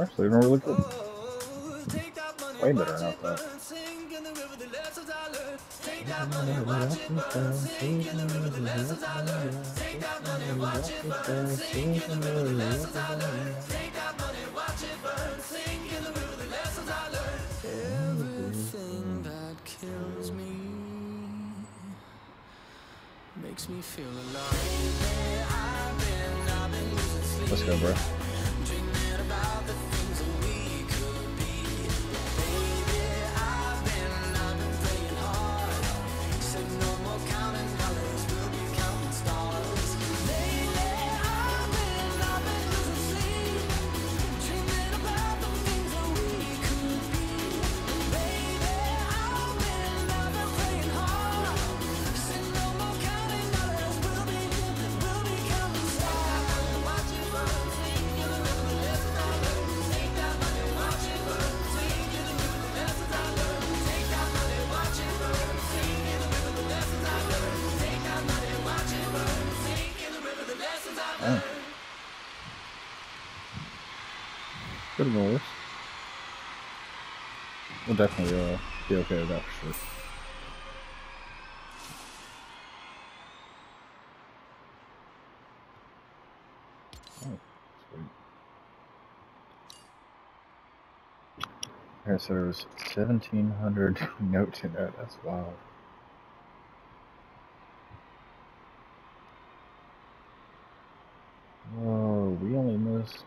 Actually doing really good. Way better than I. Everything that kills me makes me feel alive. Let's go, bro. Oh. Worse. We'll definitely uh, be okay with that for sure. Oh, sweet. Okay, so there was 1,700 notes in that. That's wild. Oh, we only missed.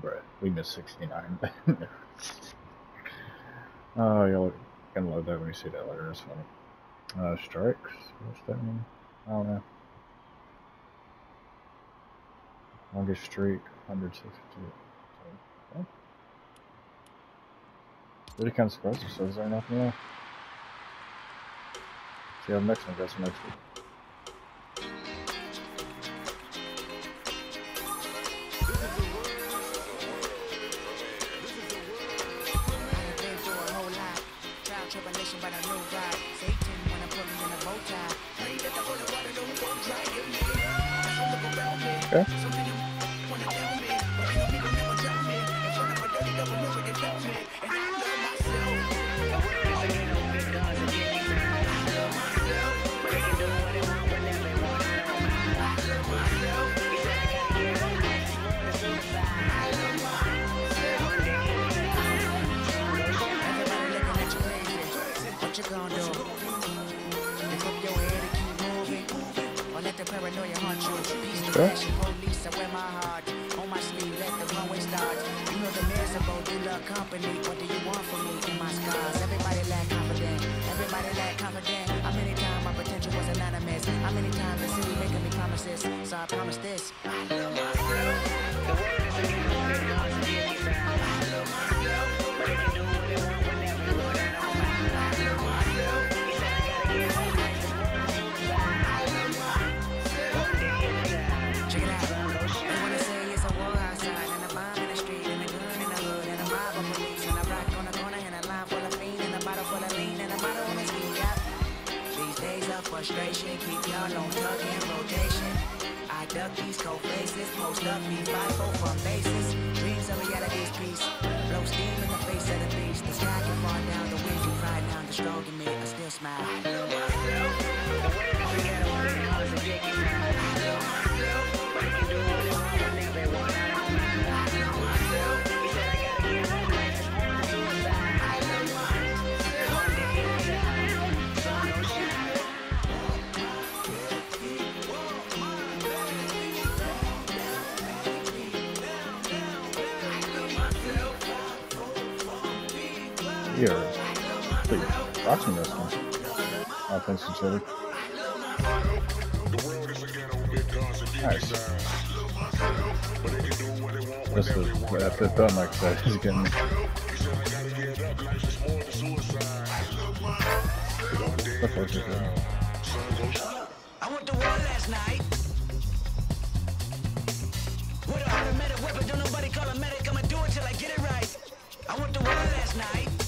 Bruh, we missed 69. oh, y'all can love that when you see that later. That's funny. Uh, strikes? What's that mean? I don't know. Longest streak, 162. So, okay. Really kind of surprised yourselves there, nothing there. See how next one goes next week. Okay. Promises? So I promise this. Watching this one. Oh, thanks. Nice. This is that fifth button, like I said, is getting what. I went to war last night. With a automatic weapon, don't nobody call a medic. I'ma do it till I get it right. I went to war last night.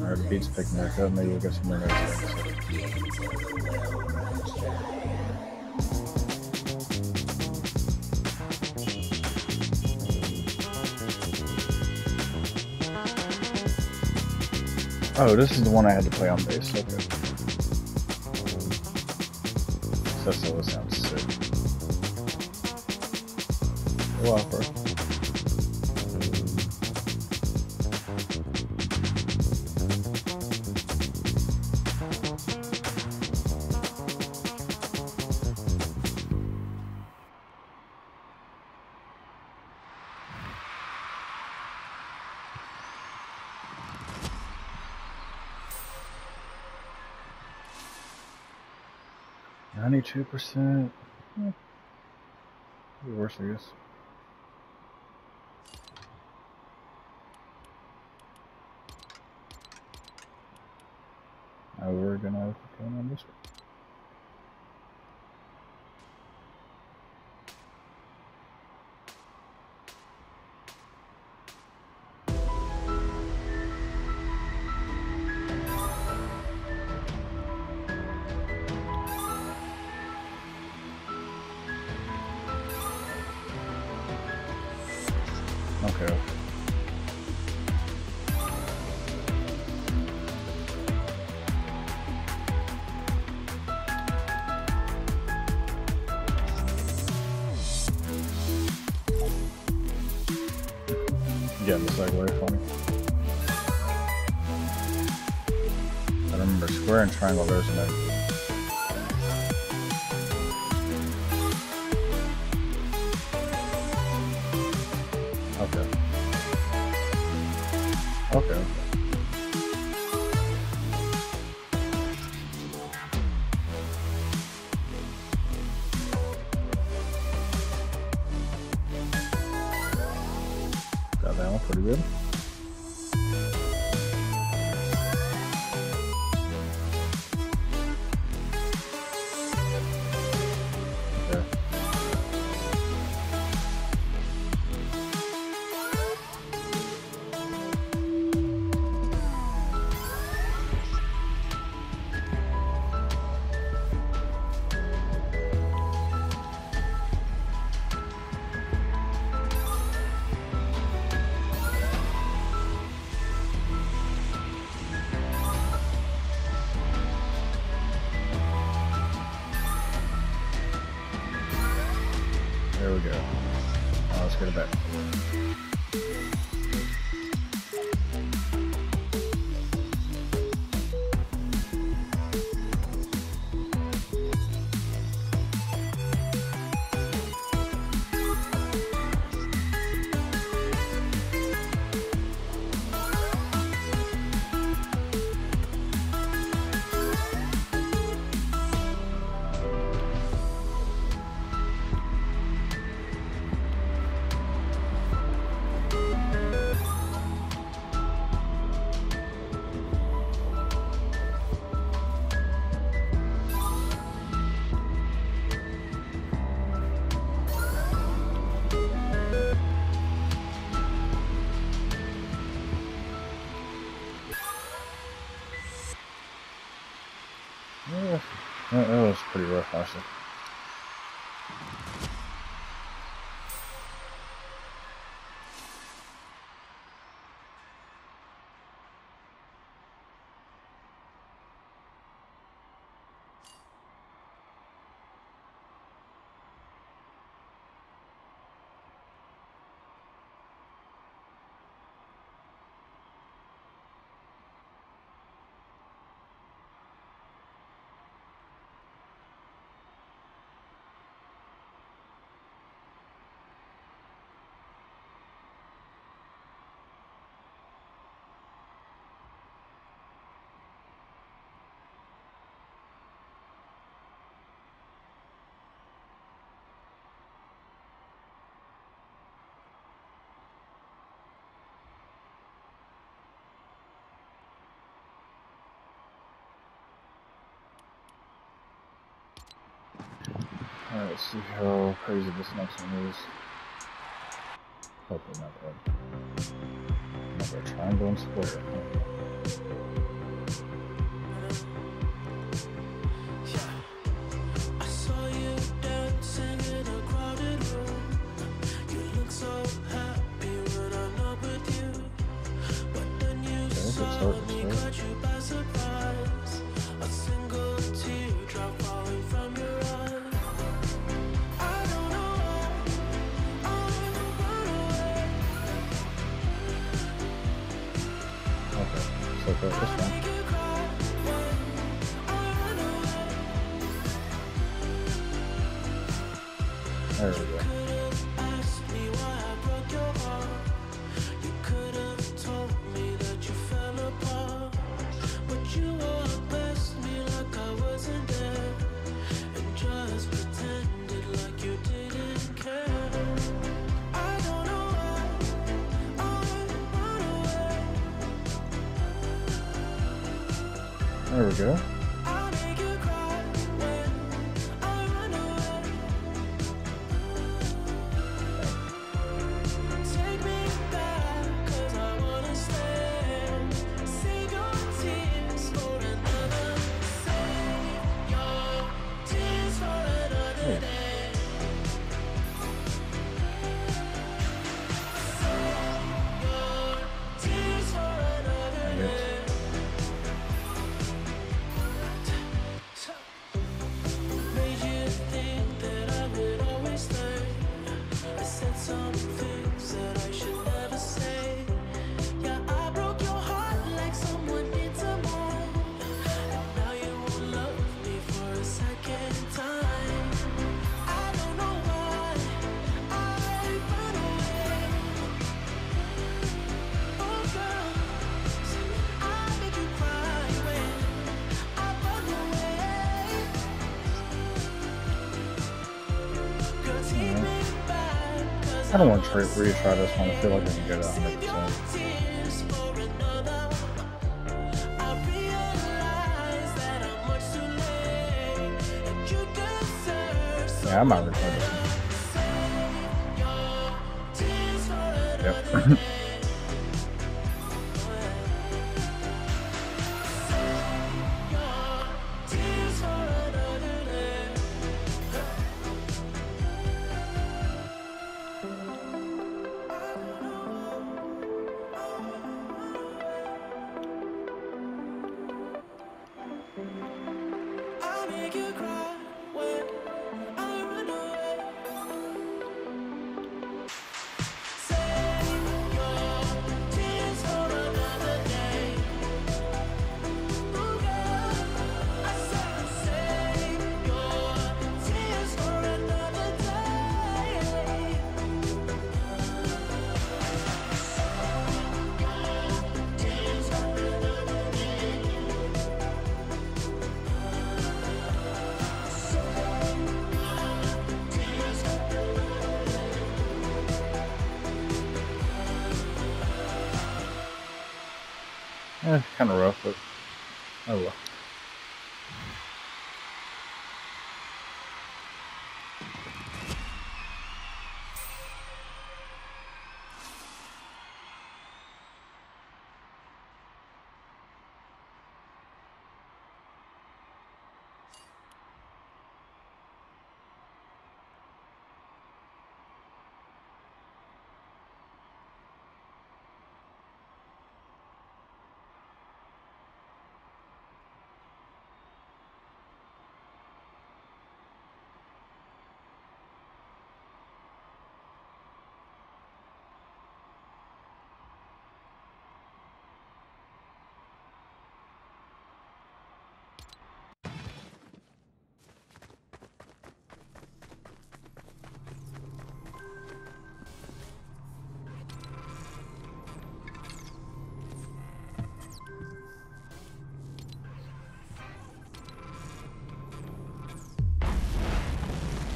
Alright, beats picking back up. Maybe we'll get some more notes. Oh, this is the one I had to play on bass. Okay. That solo sounds sick. Well, first. Percent. Hmm. Worse, I guess. Now we're gonna come on this one. The segue funny. I remember square and triangle, there's no. Now let's get that, was pretty rough, actually. Alright, let's see how crazy this next one is. Hopefully not bad. Another triangle and square. goes this way. There we go. burger. kind of want to try, retry this one. I feel like I can get it 100%. Yeah, I might record this one. Yep. Eh, kind of rough, but oh well.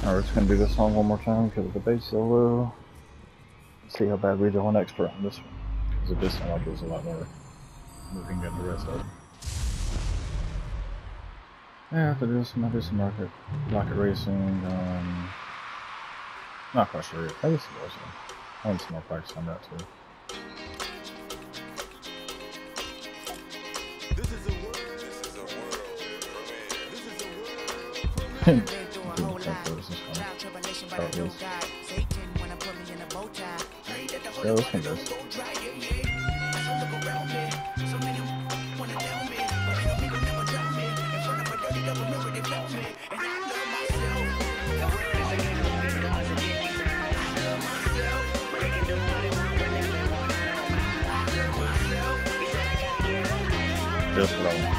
Alright, it's gonna do this song one more time because the bass solo. Let's see how bad we do on expert on this one. Because it does sound like it was a lot more moving than the rest of have Yeah, after this, I might do some rocket, rocket racing. Um, not quite sure yet. I guess it was. I want some more practice on that too. This is a world. This is a world. Love myself. Just what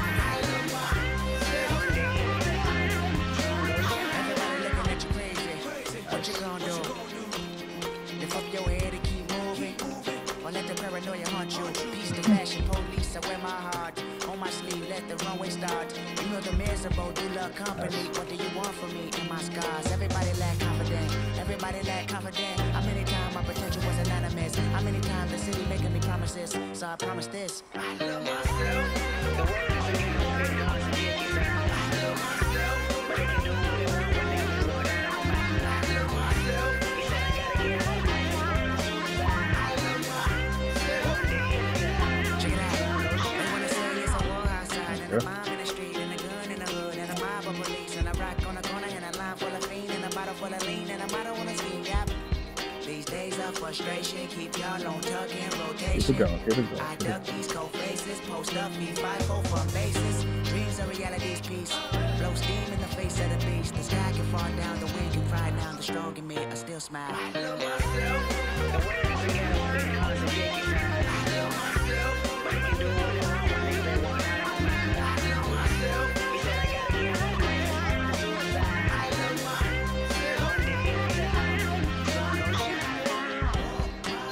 Rotation. it going, keep it. I duck these cold faces, post up, from bases. Dreams are reality's piece. Blow steam in the face of the beast. The sky can fall down, the wind can cry down. The strong in me, I still smile. I love myself.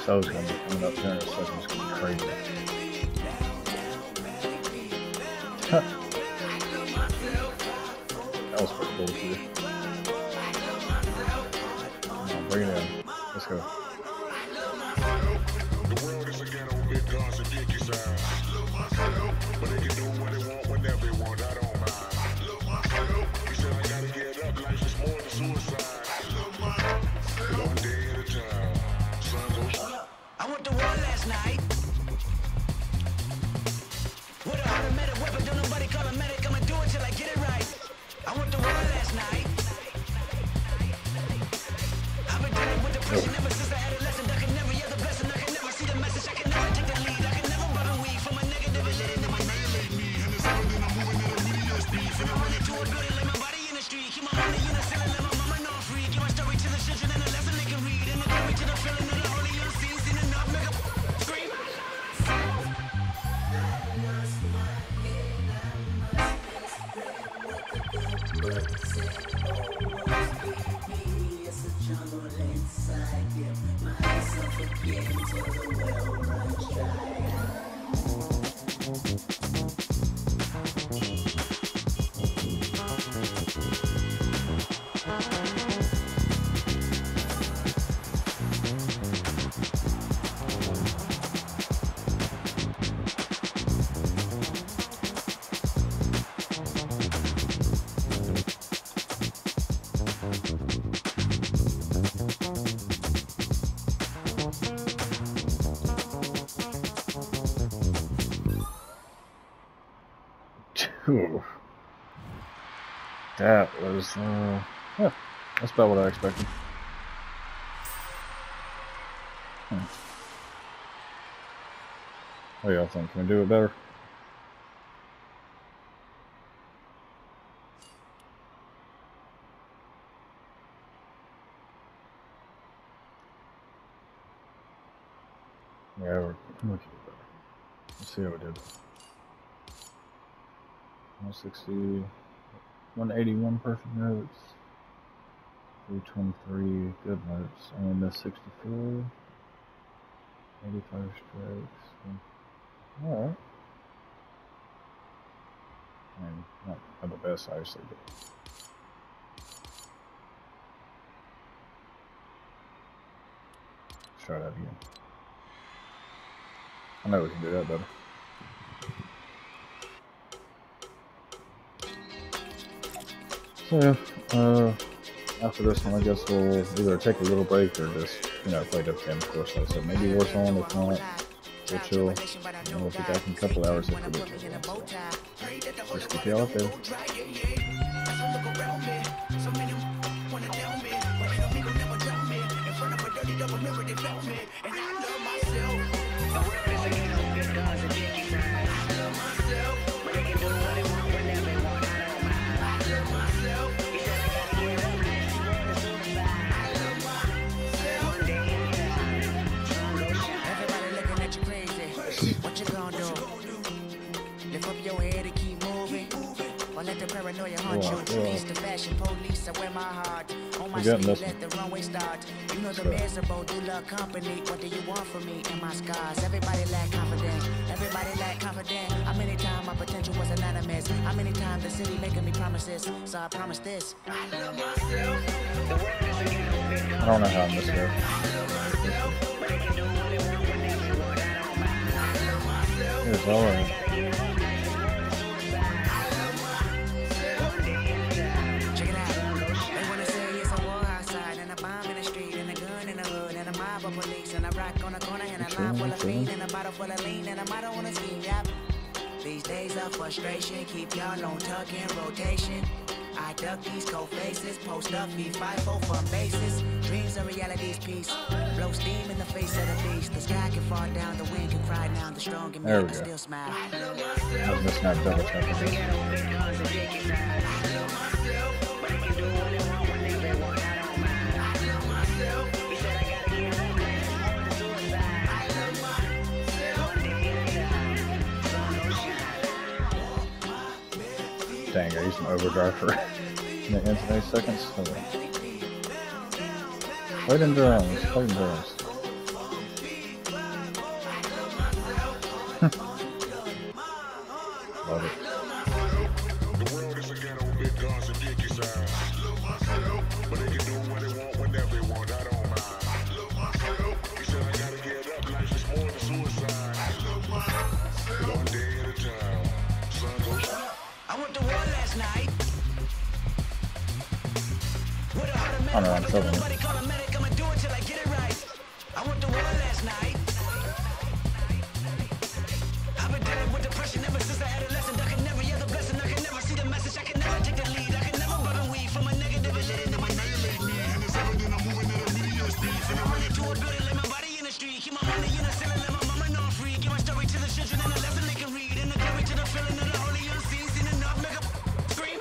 So it's gonna be coming up here in a second. It's gonna be crazy. That was pretty cool too. On, bring it in. Let's go. But they can do what they want night. With a automatic weapon, don't nobody call a medic. I'ma do it till I get it right. I went to war last night. Jungle inside, yeah. My eyes are forgetting the the Phew. That was, uh, yeah, that's about what I expected. Hmm. What do y'all think? Can we do it better? Yeah, we're, we can do better. Let's see how we did. 160, 181 perfect notes, 323 good notes, only missed 64, 85 strikes. Alright. I mean, not, not the best, obviously, but. Try that again. I know we can do that better. So uh, after this one, I guess we'll either take a little break or just, you know, play different games. Of course, like I said, maybe Warzone. If not, we'll chill. And we'll be back in a couple hours if we get to just keep y'all up there. The paranoia haunt Yeah, you. yeah. Peace the fashion police, I wear my heart. On my sleeve, let the runway start. You know the miserable do love company. What do you want from me and my scars? Everybody lack confidence. Everybody lack confidence. How many times my potential was anonymous? How many times the city making me promises? So I promise this. I love myself. I don't know how I missed it. It's alright. Line full of fiend, and a bottle full of lean, and a motto on the scheme, yep. These days of frustration keep y'all on tuck in rotation. I duck these cold faces, post up, be five for from bases. Dreams are reality's piece. Blow steam in the face of the beast. The sky can fall down, the wind can cry down, the strong and There we go. still smile. I was missing that double tap. Used my overdrive for the end of eight seconds. Okay. Play them drums,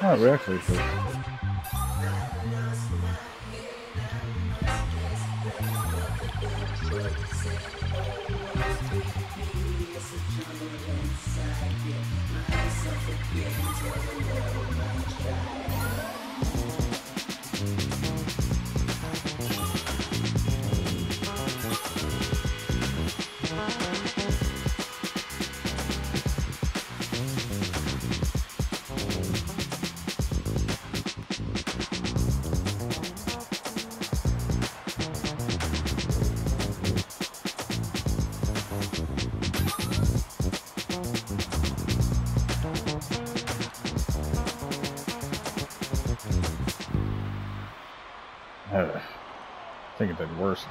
scream. Oh,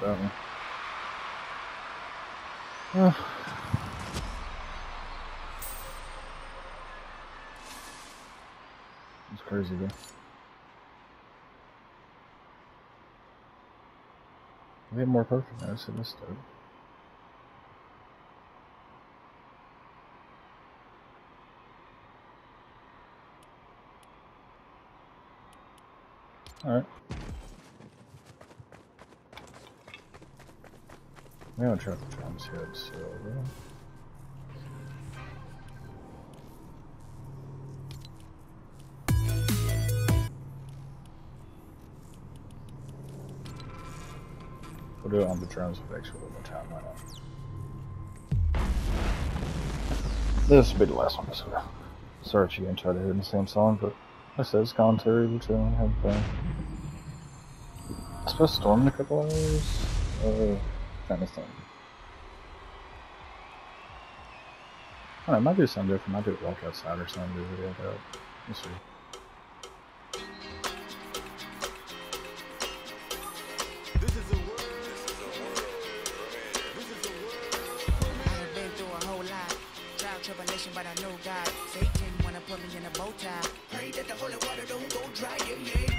that one. Uh, it's crazy though. We had more perfect notes in this stuff. Alright. We haven't tried the drums yet, so. uh, We'll do it on the drums with extra one more time, why not? This will be the last one, so sorry if you didn't try to hear the same song, but like I said, it's commentary, we're chilling, having fun. It's supposed to storm in a couple hours. Uh, venison. I don't know, I might do something different. I might do a walk outside or something, do a video about see. but I know God. Satan wanna put me in a bow tie. Pray that the holy water don't go dry. Yeah.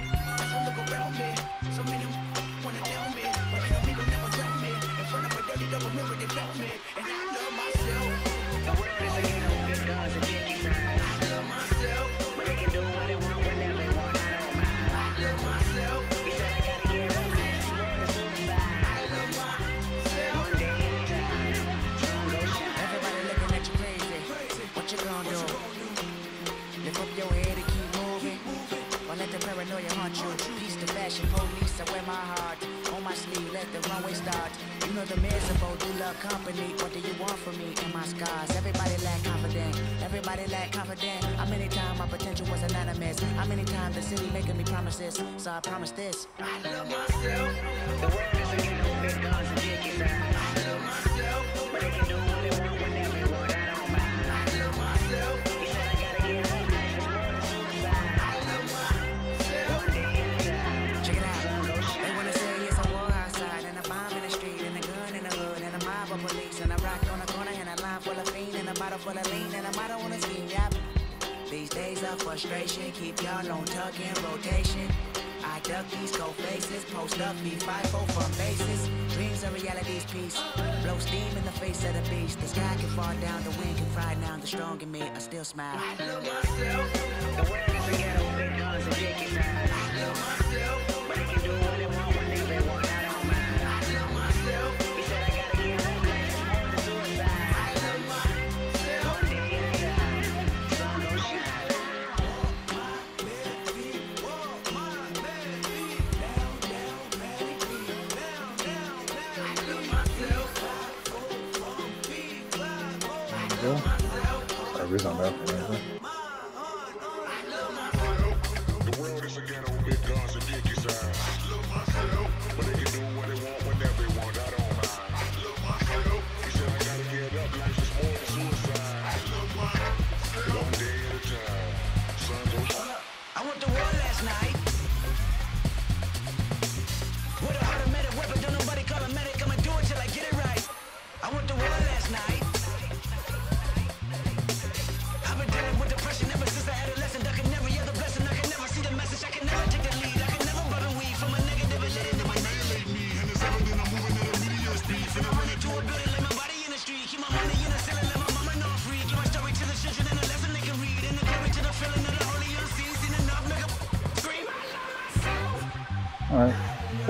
Paranoia haunt you. Peace to fashion, police, I wear my heart on my sleeve. Let the runway start. You know the miserable do love company. What do you want from me and my scars? Everybody lack confidence. Everybody lack confidence. How many times my potential was anonymous? How many times the city making me promises? So I promise this. I love myself. The world is a ghetto, big guns and dickies. I love myself. Fiend and a lean and a motto on a scheme. These days of frustration keep y'all on tuck in rotation. I duck these cold faces, post up, be five four from bases. Dreams are realities, piece. Blow steam in the face of the beast. The sky can fall down, the wind can fry down. The strong in me, I still smile. I love myself. The world is a ghetto, big guns and dickies. I love myself. But they can do what they want Sorry, we on that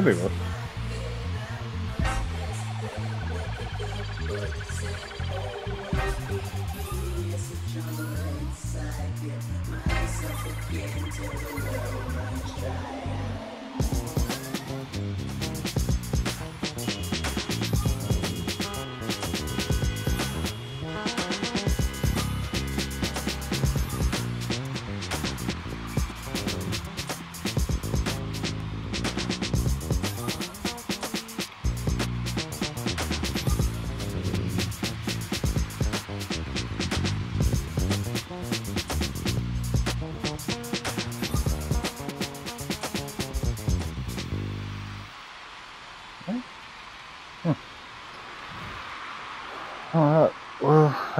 Alright.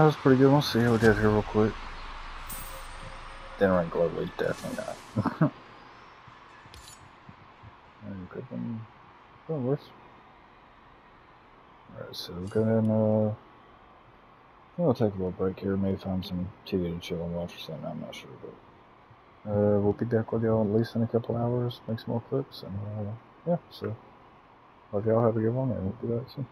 That was pretty good. We'll see how we did here real quick. Didn't rank globally, definitely not. and have been, been worse. Alright, so we'll go ahead and, uh, we'll take a little break here, maybe find some TV to chill and watch or something, I'm not sure, but, uh, we'll be back with y'all at least in a couple hours, make some more clips, and, uh, yeah, so, hope y'all have a good one, and we'll be back soon.